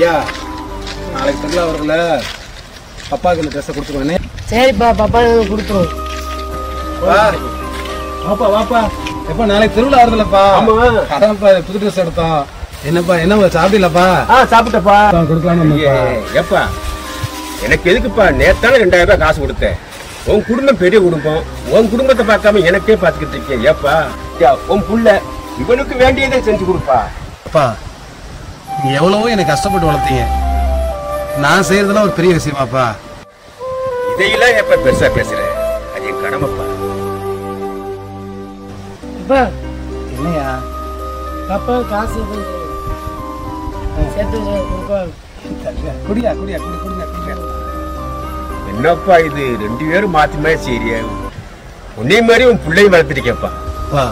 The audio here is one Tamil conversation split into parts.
ஐயா நாளைக்கு திருவிழா வருதுல அப்பாவுக்கு இந்த ட்ரெஸ்ஸை கொடுத்துருவேனே சரிப்பா பாப்பா கொடுத்துருவோம். வா. வாப்பா வாப்பா. எப்பா நாளைக்கு திருவிழா வருதுலப்பா ஆமா. அதான்ப்பா புது ட்ரெஸ் எடுத்தோம். என்னப்பா என்ன சாப்பிடலப்பா ஆ சாப்பிட்டப்பா கொடுக்கலாம்னு ஏப்பா. எனக்கு எதுக்குப்பா நேத்தான ரெண்டாயிரம் ரூபாய் காசு கொடுத்தேன். உன் குடும்பம் பெரிய குடும்பம். உன் குடும்பத்தை பார்க்காம எனக்கே பார்த்துக்கிட்டு இருக்கேன் ஏப்பா. உன் புள்ள இவனுக்கு வேண்டியதை செஞ்சு கொடுப்பா. அப்பா எவ்வளவோ என்னை கஷ்டப்பட்டு வளர்த்தீங்க. நான் செய்யறதெல்லாம் ஒரு பெரிய விஷயமாப்பா. இதையெல்லாம் எப்ப பெருசா பேசுறேன் அது என் கடமைப்பா. அப்பா என்னையா? பாப்பா காசு சேர்த்து குடியா குடியா குடி குடிங்க குடிங்க என்னப்பா இது? ரெண்டு பேரும் மாத்தி மாதிரி செய்றிய. உன்னே மாதிரி உன் பிள்ளையும் வளர்த்துருக்கேப்பா அப்பா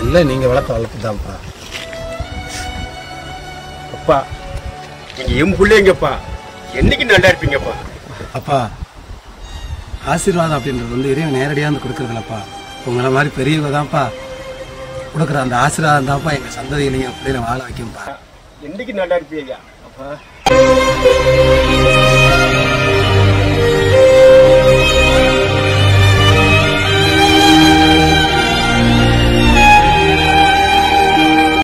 எல்லாம் நீங்க வளர்த்த வளர்த்து தான்ப்பா. அப்பா. நீங்க என் பிள்ளைங்கப்பா. என்னைக்கு நல்லா இருப்பீங்கப்பா? அப்பா ஆசீர்வாதம் அப்படின்றது வந்து இறைவன் நேரடியாக வந்து கொடுக்கறதில்லப்பா உங்களை மாதிரி பெரியவங்க தான்ப்பா. கொடுக்குற அந்த ஆசீர்வாதம் தான்ப்பா எங்கள் சந்ததியிலையும் அப்படியே வாழ வைக்கும்ப்பா. என்னைக்கு நல்லா இருப்பீங்க? அப்பா.